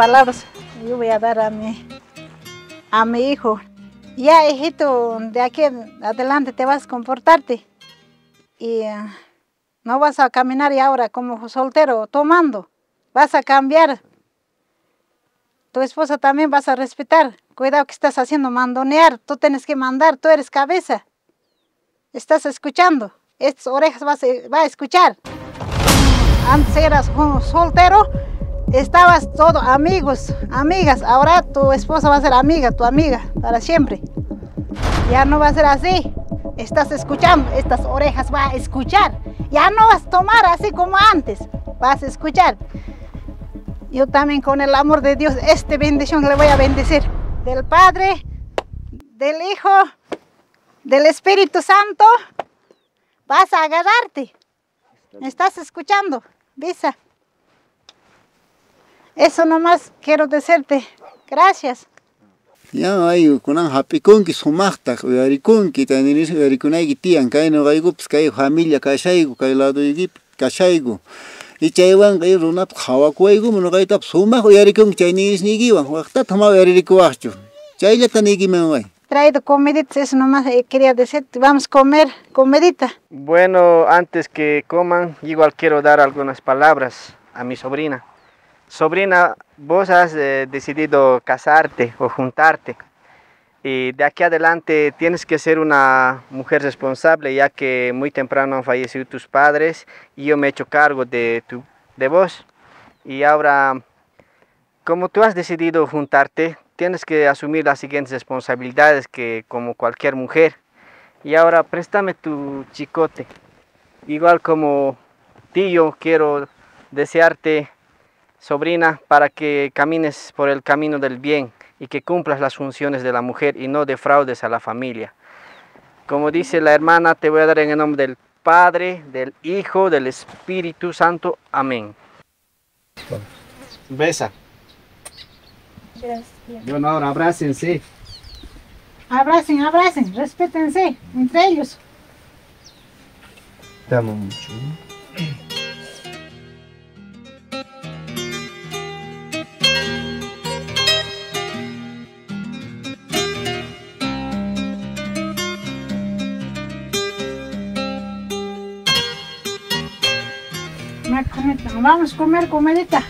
palabras yo voy a dar a mi, a mi hijo. Ya, hijito, de aquí adelante te vas a comportarte y eh, no vas a caminar y ahora como soltero tomando, vas a cambiar. Tu esposa también vas a respetar. Cuidado que estás haciendo mandonear, tú tienes que mandar, tú eres cabeza. Estás escuchando, estas orejas vas a, va a escuchar. Antes eras soltero, estabas todo amigos, amigas. Ahora tu esposa va a ser amiga, tu amiga, para siempre. Ya no va a ser así. Estás escuchando, estas orejas va a escuchar. Ya no vas a tomar así como antes, vas a escuchar. Yo también con el amor de Dios, este bendición le voy a bendecir. Del Padre, del Hijo, del Espíritu Santo, vas a agarrarte. ¿Me estás escuchando? Visa. Eso nomás quiero decirte. Gracias. Ya ayu kunan hapikunki sumaqta uyarikunki taniris uyarikunayki tiyan kayno qaykupas kay familia kashayku kay ladoyki kashayku y chaywanqa y runata hawakuwaykuman nuqaytapas sumaq uyarikunki chay nirisnikiwan waqtata ma uyarikuwaqchu chayllata nikiman way traído comiditas, eso nomás quería decir, vamos a comer comidita. Bueno, antes que coman, igual quiero dar algunas palabras a mi sobrina. Sobrina, vos has eh, decidido casarte o juntarte y de aquí adelante tienes que ser una mujer responsable ya que muy temprano han fallecido tus padres y yo me he hecho cargo de, tu, de vos. Y ahora, como tú has decidido juntarte, tienes que asumir las siguientes responsabilidades que como cualquier mujer. Y ahora préstame tu chicote. Igual como tío, quiero desearte sobrina, para que camines por el camino del bien y que cumplas las funciones de la mujer y no defraudes a la familia. Como dice la hermana, te voy a dar en el nombre del Padre, del Hijo, del Espíritu Santo. Amén. Besa. Gracias. Bueno, ahora abrácense. Abracen, abracen, respétense entre ellos. Te amo mucho. Vamos a comer comidita.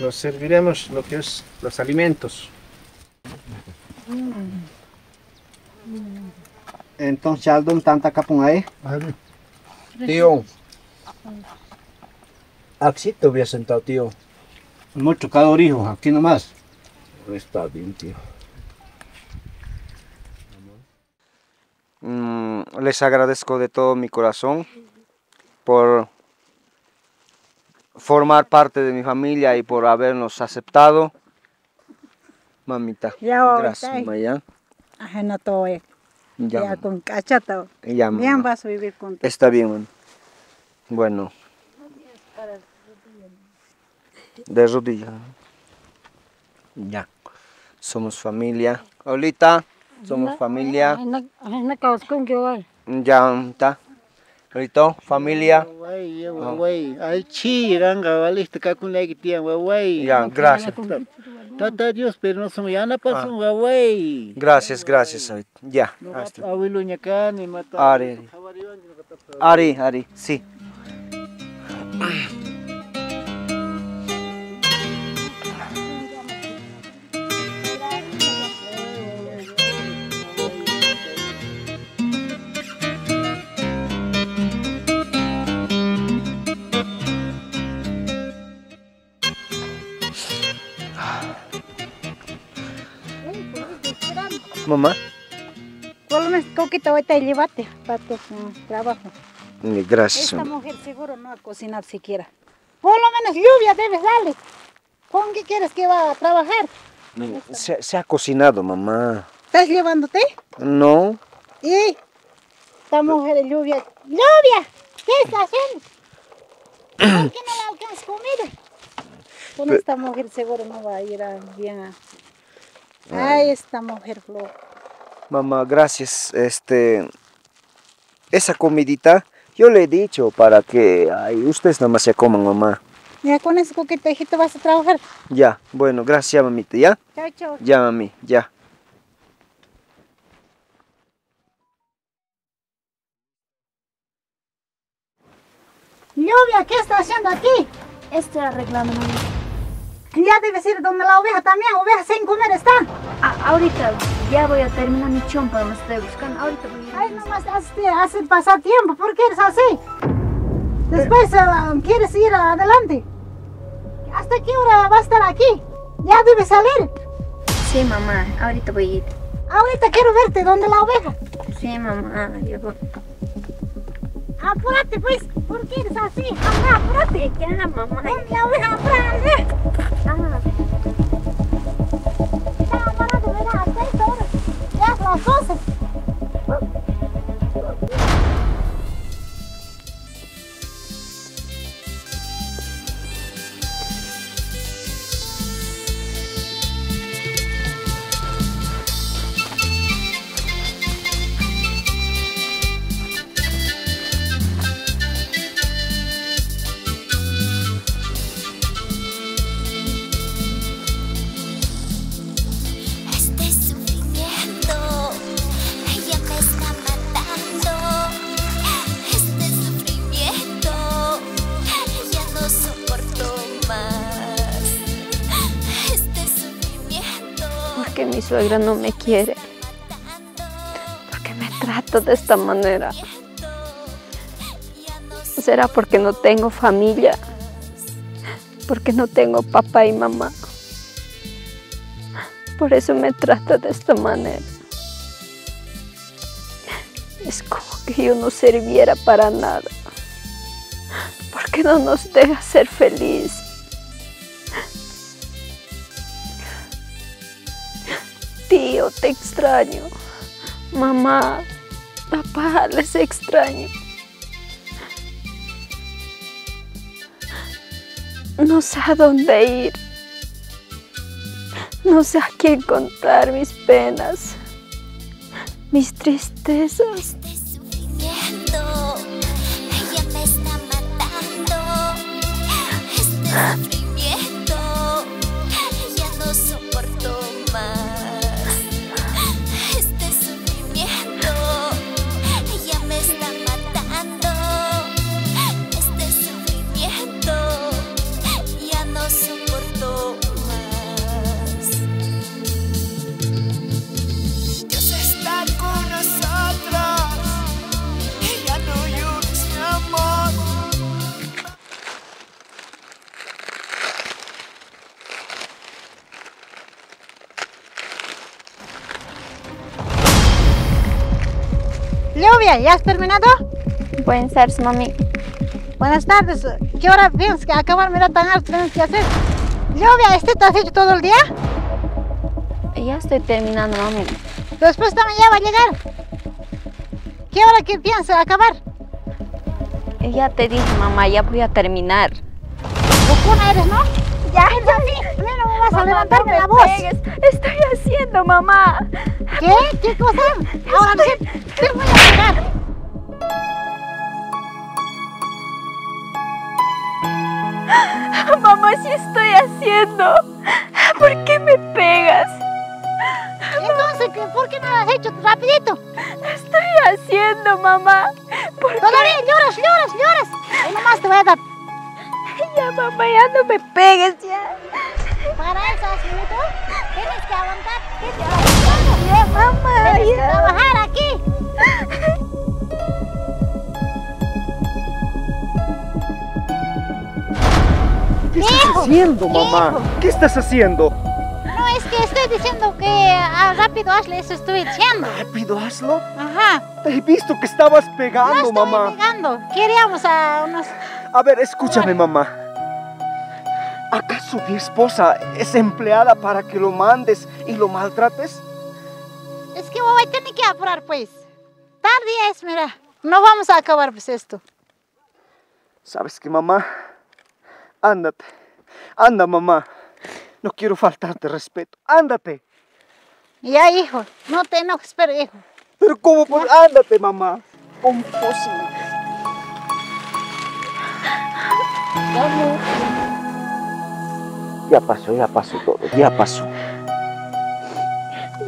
Nos serviremos lo que es los alimentos. Entonces, Aldon, tanta capun ahí. Tío. Aquí te hubiera sentado, tío. mucho calor hijo aquí nomás Está bien, tío. Mm, les agradezco de todo mi corazón por formar parte de mi familia y por habernos aceptado. Mamita, Ya, gracias. Maya. Ajena todo. Ya, Ya con cachata. ya, Bien vas a vivir con tu Está bien, mamá. Bueno. De rodillas. Ya. Somos familia. Ahorita somos familia. Ya está. Familia. Ay chi, ranga, valiste. Ya, gracias. Tata Dios, pero no somos ya no pasó, guay. Gracias, gracias. Ya. Abuelo mata. Ari. Ari, Ari, sí. Mamá. Por lo menos coquita ahorita llévate para tu mm, trabajo. Gracias. Esta mujer seguro no va a cocinar siquiera. Por lo menos lluvia debes darle. ¿Con qué quieres que va a trabajar? Se, se ha cocinado, mamá. ¿Estás llevándote? No. Y esta mujer de lluvia. ¡Lluvia! ¿Qué está haciendo? ¿Por qué no le alcanzas comida? Con esta mujer seguro no va a ir a bien. a- Ay, esta mujer flor. Mamá, gracias. Este, esa comidita, yo le he dicho para que ay, ustedes nada más se coman, mamá. Ya con ese coquito, hijito, vas a trabajar. Ya, bueno, gracias, mamita, ¿ya? Chao, chao. Ya, mami, ya. Lluvia, ¿qué está haciendo aquí? Estoy arreglando, mami. Ya debes ir donde la oveja también. Oveja sin comer está. Ah, ahorita ya voy a terminar mi chompa donde estoy buscando. Ahorita voy a ir. Ay, nomás hace, hace pasar tiempo. ¿Por qué eres así? Después eh, quieres ir adelante. ¿Hasta qué hora va a estar aquí? Ya debes salir. Sí, mamá, ahorita voy a ir. Ahorita quiero verte donde la oveja. Sí, mamá, ya voy. Apúrate, pues. ¿Por qué eres así? Anda, apúrate. Ya, mamá. Donde la oveja, apúrate. Ah, porque mi suegra no me quiere. Porque me trata de esta manera. ¿Será porque no tengo familia? Porque no tengo papá y mamá. Por eso me trata de esta manera. Es como que yo no sirviera para nada. Porque no nos deja ser feliz. Tío, te extraño. Mamá, papá, les extraño. No sé a dónde ir. No sé a quién contar mis penas, mis tristezas. Ya me está matando. Lluvia, ¿ya has terminado? Pueden ser, mami. Buenas tardes. ¿Qué hora piensas que acabar? Mira, tan alto tienes que hacer. Lluvia, ¿este te has hecho todo el día? Ya estoy terminando, mami. Tu esposo también ya va a llegar. ¿Qué hora que piensas acabar? Ya te dije, mamá, ya voy a terminar. Bocuna eres, ¿no? Ya, así. Mira, no me vas a levantarme no la voz. pegues. Estoy haciendo, mamá. ¿Qué? ¿Qué cosa? Ahora sí, te sí estoy haciendo. ¿Por qué me pegas? Entonces, ¿qué- ¿por qué no lo has hecho rapidito? Estoy haciendo, mamá. ¿Por qué? Todavía lloras, lloras, lloras. Y nomás te voy a dar. Ya, mamá, ya no me pegues, ya. Para eso, señorito, tienes que aguantar. Tienes que aguantar. Ya, mamá, Tienes que ya. trabajar aquí. estás haciendo, mamá? ¿Qué estás haciendo? No, es que estoy diciendo que ah, rápido hazle, eso estoy diciendo. Rápido, hazlo. Ajá. Te he visto que estabas No pegando, estoy mamá. pegando. Queríamos a unos... A ver, escúchame, mamá. ¿Acaso mi esposa es empleada para que lo mandes y lo maltrates? Es que voy a tener que apurar, pues. Tarde es, mira. No vamos a acabar, pues, esto. ¿Sabes qué, mamá? Ándate. Anda, mamá. No quiero faltarte respeto. Ándate. Ya, hijo. No te enojes, pero, hijo. Pero ¿cómo? Pues ándate, mamá. Vamos. Ya pasó, ya pasó todo, ya pasó.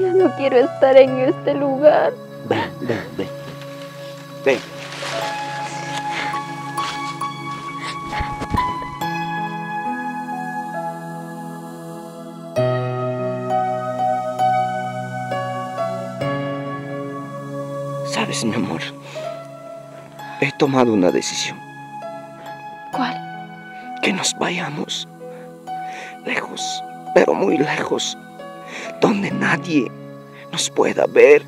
Ya no quiero estar en este lugar. Ven, ven, ven. Ven. Sabes, mi amor, he tomado una decisión. ¿Cuál? Que nos vayamos lejos, pero muy lejos, donde nadie nos pueda ver,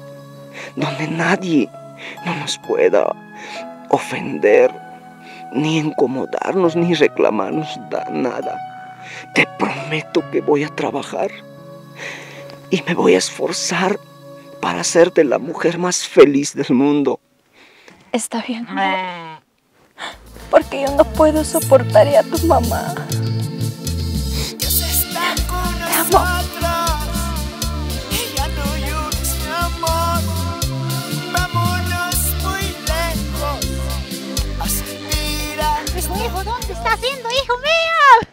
donde nadie no nos pueda ofender, ni incomodarnos, ni reclamarnos da- nada. Te prometo que voy a trabajar y me voy a esforzar para hacerte la mujer más feliz del mundo. Está bien, amor. Porque yo no puedo soportar ya a tu mamá. Dios está con Te amo. nosotros. Ya no llores, mi amor. Vámonos muy lejos. Hijo, hijo, ¿dónde estás yendo, hijo mío?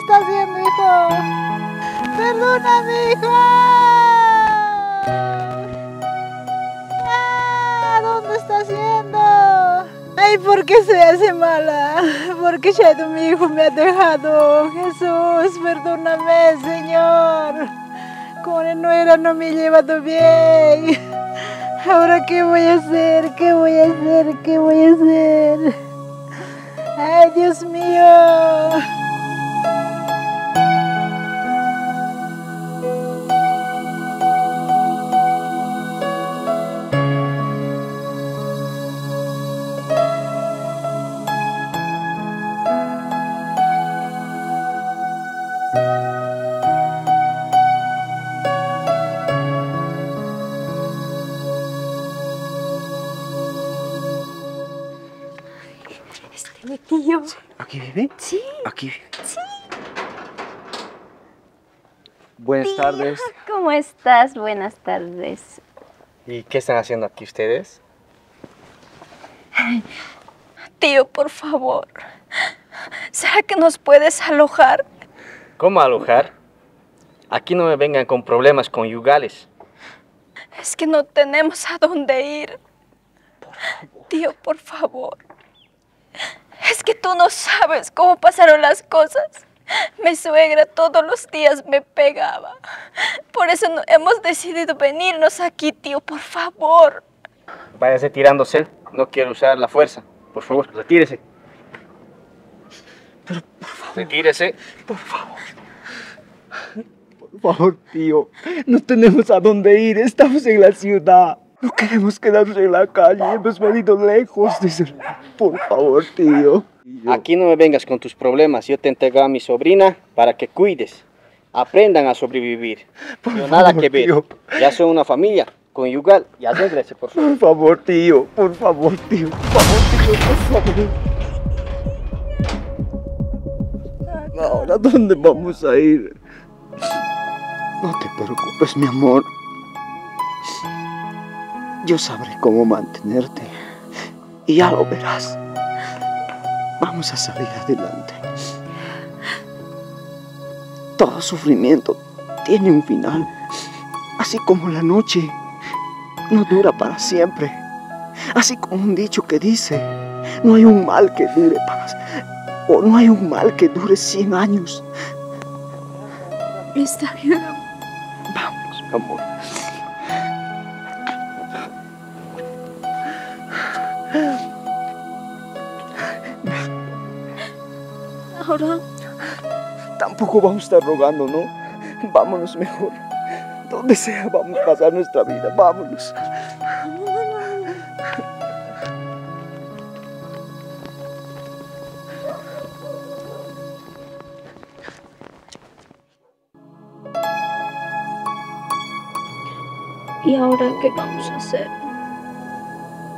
¿Dónde estás yendo, hijo? Perdóname, hijo. Ah, ¿Dónde estás yendo? Ay, ¿por qué se hace mala? ¿Por qué Shadow, mi hijo, me ha dejado? Jesús, perdóname, Señor. Con no era, no me he llevado bien. Ahora, ¿qué voy a hacer? ¿Qué voy a hacer? ¿Qué voy a hacer? Ay, Dios mío. Tío. ¿Aquí vive? Sí. Aquí vive. Buenas tardes. ¿Cómo estás? Buenas tardes. ¿Y qué están haciendo aquí ustedes? Tío, por favor. ¿Será que nos puedes alojar? ¿Cómo alojar? Aquí no me vengan con problemas conyugales. Es que no tenemos a dónde ir. Tío, por favor. Es que tú no sabes cómo pasaron las cosas. Mi suegra todos los días me pegaba. Por eso no- hemos decidido venirnos aquí, tío, por favor. Váyase tirándose. No quiero usar la fuerza. Por favor, retírese. Pero, por favor. Retírese. Por favor, tío. No tenemos a dónde ir. Estamos en la ciudad. No queremos quedarnos en la calle. Hemos venido lejos. Por favor, tío. Aquí no me vengas con tus problemas. Yo te entrego a mi sobrina para que cuides. Aprendan a sobrevivir. Por Yo nada favor, que ver. tío. Ya son una familia conyugal. Y arréglese, por favor. Por favor, tío. Por favor, tío. Por favor, tío. Por favor. Ahora, ¿dónde vamos a ir? No te preocupes, mi amor. Yo sabré cómo mantenerte. Y ya lo verás. Vamos a salir adelante. Todo sufrimiento tiene un final. Así como la noche no dura para siempre. Así como un dicho que dice, no hay un mal que dure para... O no hay un mal que dure 100 años. Está bien. Vamos, amor. Tampoco vamos a estar rogando, ¿no? Vámonos mejor. Donde sea, vamos a pasar nuestra vida. Vámonos. ¿y ahora qué vamos a hacer?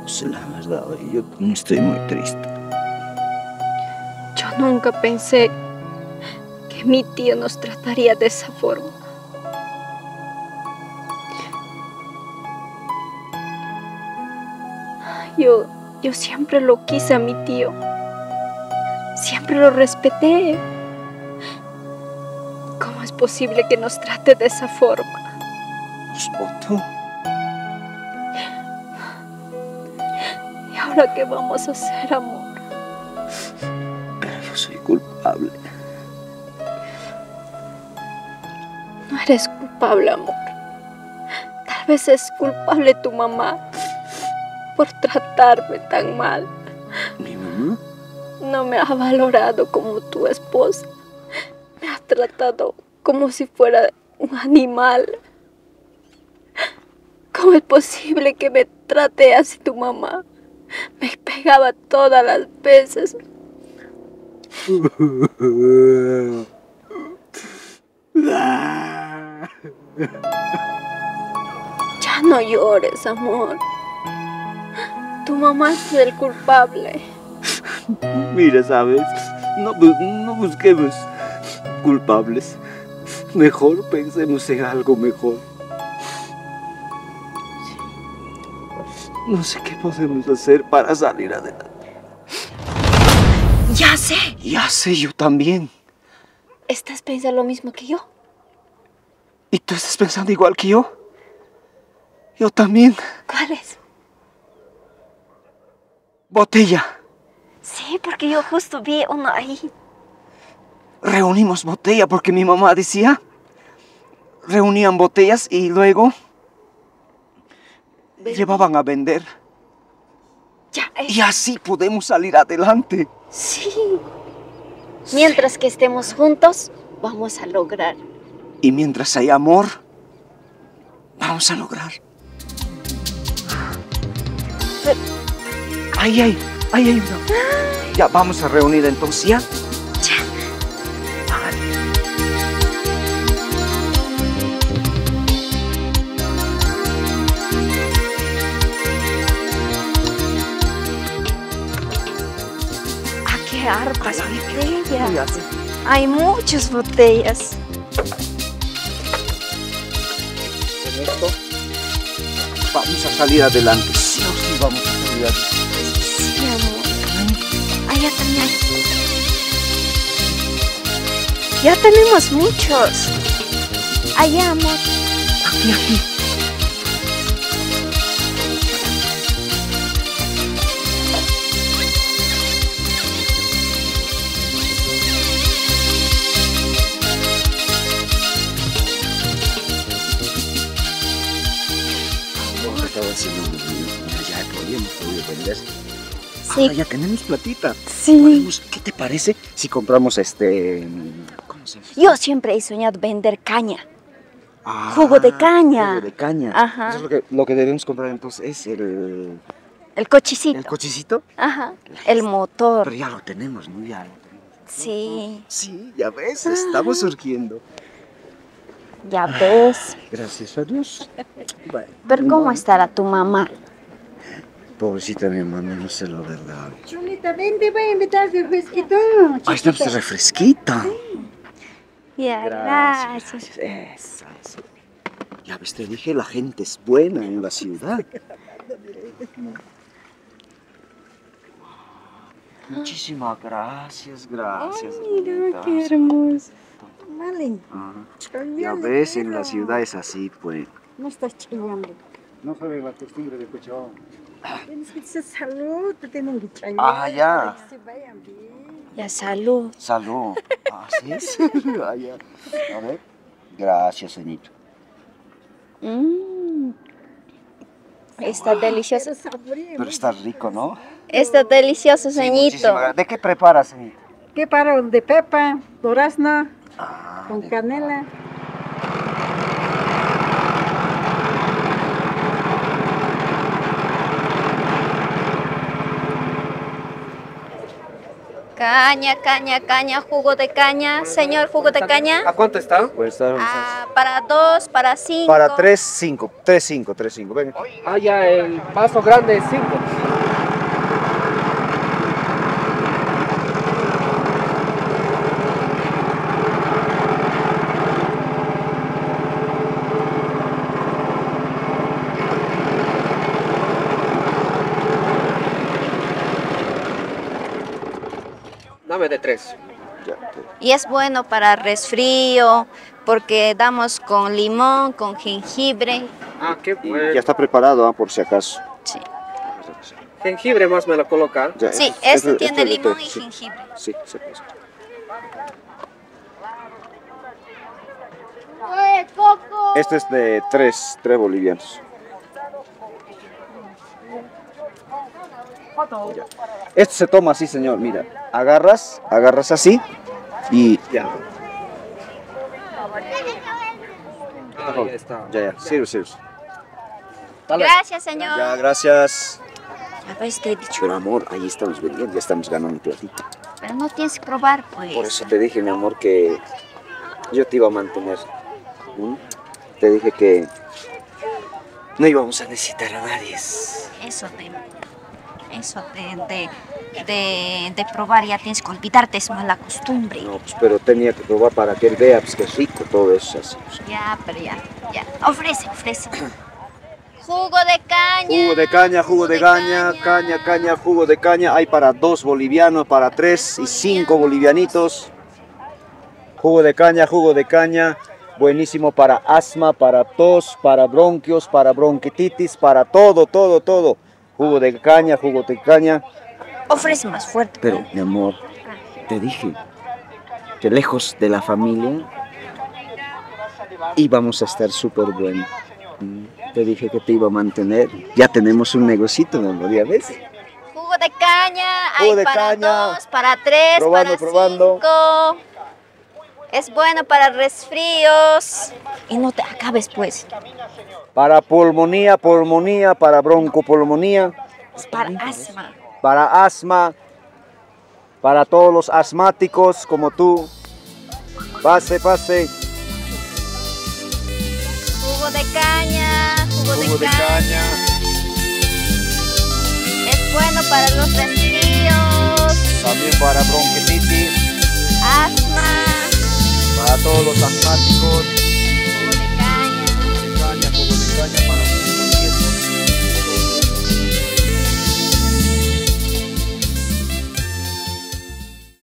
Pues la verdad, yo estoy muy triste. Nunca pensé que mi tío nos trataría de esa forma. Yo Yo siempre lo quise a mi tío. Siempre lo respeté. ¿Cómo es posible que nos trate de esa forma? Otto, ¿Y ahora qué vamos a hacer, amor? Culpable. No eres culpable, amor. Tal vez es culpable tu mamá por tratarme tan mal. ¿Mi mamá? No me ha valorado como tu esposa. Me ha tratado como si fuera un animal. ¿Cómo es posible que me trate así tu mamá? Me pegaba todas las veces. Ya no llores, amor. Tu mamá es el culpable. Mira, ¿sabes? No, no busquemos culpables. Mejor pensemos en algo mejor. No sé qué podemos hacer para salir adelante. Ya sé. Ya sé, yo también. ¿Estás pensando lo mismo que yo? ¿Y tú estás pensando igual que yo? Yo también. ¿Cuál es? Botella. Sí, porque yo justo vi uno ahí. Reunimos botella porque mi mamá decía. Reunían botellas y luego llevaban a vender. Ya, eh, Y así podemos salir adelante. Sí. Mientras que estemos juntos, vamos a lograr. Y mientras hay amor, vamos a lograr. Ay, ay, ay, ay, no. Ya, vamos a reunir entonces, ¿ya? Hay hartas botellas. Hay muchas botellas. Esto vamos a salir adelante. Sí o sí vamos a salir adelante. Sí, amor. Allá también hay. Ya tenemos muchos. Allá, amor. Aquí, aquí. Haciendo ya podíamos podido vender. Sí. Ahora ya tenemos platita. Sí. Podemos- ¿Qué te parece si compramos este... ¿Cómo se llama? Yo siempre he soñado vender caña. Ah, Jugo de caña. Jugo de caña. Ajá. Eso es lo que, lo que debemos comprar entonces es el, El cochecito. el cochecito. Ajá. El motor. Pero ya lo tenemos, ¿no? Ya lo tenemos. Sí. Sí, ya ves, estamos surgiendo. Ya ves. Gracias a Dios. Bueno, Pero ¿cómo estará tu mamá? Pobrecita mi mamá, no sé la verdad. Chulita, ven, te voy a invitar de fresquito. Ahí está este refresquita. Ya, gracias. Ya ves, te dije, la gente es buena en la ciudad. Muchísimas gracias, gracias. bonitas. hermoso. Vale. Ajá. Ya ves, en la ciudad es así, pues. No estás chillando. No sabe la costumbre de Cochabamba. Tienes que decir salud, te tienen que chillar. Ah, ya. para que se vayan bien. Ya, salud. Salud. Ah, sí. Ah, ya. A ver. Gracias, señorito. Mm. Está delicioso. Pero está rico, ¿no? Está delicioso, Sí, muchísimas gracias. ¿De qué preparas, señorito? ¿Qué para? De pepa, durazno, Ah, con canela. Caña, caña, caña, jugo de caña. Señor, jugo de caña. ¿A cuánto está? Pues está- Ah, para dos, para cinco. Para 3, 5. 3, 5, 3, 5. Venga. Ah, ya, el vaso grande es 5. De tres. Y es bueno para resfrío, porque damos con limón, con jengibre. Ah, qué Y bueno. ya está preparado, ah, por si acaso. Sí, Jengibre más me lo colocan. Ya, sí este- este este- tiene este limón y sí. jengibre. Sí, sí, pues. Este es de tres, tres bolivianos. Ya. Esto se toma así, señor. Mira, agarras, agarras así y ya. Ah, ya está. Ya, ya, sirve, sirve. Gracias, señor. Ya, gracias. A ver, te he dicho. Pero amor, ahí estamos vendiendo, ya estamos ganando un platito. Pero no tienes que probar, pues. Por eso te dije, mi amor, que yo te iba a mantener. ¿Mm? Te dije que no íbamos a necesitar a nadie. Eso de, eso de, de, de, de probar ya tienes que olvidarte, es mala costumbre. No, pues, pero tenía que probar para que él vea pues, que rico todo eso. Así. Ya, pero ya, ya. Ofrece, ofrece. Jugo de caña. Jugo de caña, jugo de caña, caña, caña, jugo de caña. Hay para dos bolivianos, para tres y cinco bolivianitos. Jugo de caña, jugo de caña. Buenísimo para asma, para tos, para bronquios, para bronquitis, para todo, todo, todo. Jugo de caña, jugo de caña. Ofrece más fuerte. Pero, mi amor, te dije que lejos de la familia íbamos a estar súper buenos. Te dije que te iba a mantener. Ya tenemos un negocito, mi amor, ¿ya ves? Jugo de caña, Jugo hay de para caña. dos, para tres, Probando, para probando. cinco. Es bueno para resfríos. Y no te acabes, pues. Para pulmonía, pulmonía, para broncopulmonía, Es para asma. Para asma, para todos los asmáticos como tú. Pase, pase. Jugo de caña, jugo, Jugo de, de caña. caña. Es bueno para los resfríos, También para bronquitis, asma. para todos los asmáticos.